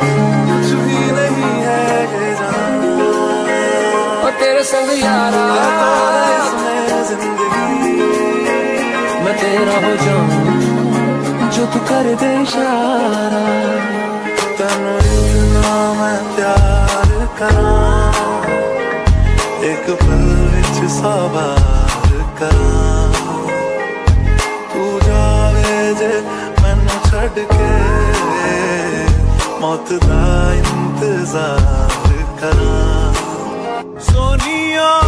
कुछ भी नहीं है ये और तेरे संग यारा। ज़िंदगी मैं तेरा हो जाऊँ जो तू कर दे इशारा। प्यार एक सवार करा। तू जावे जे मैनू छड़ के ਮੌਤ ਦਾ ਇੰਤਜ਼ਾਰ ਕਰਾਂ ਸੋਨੀਆ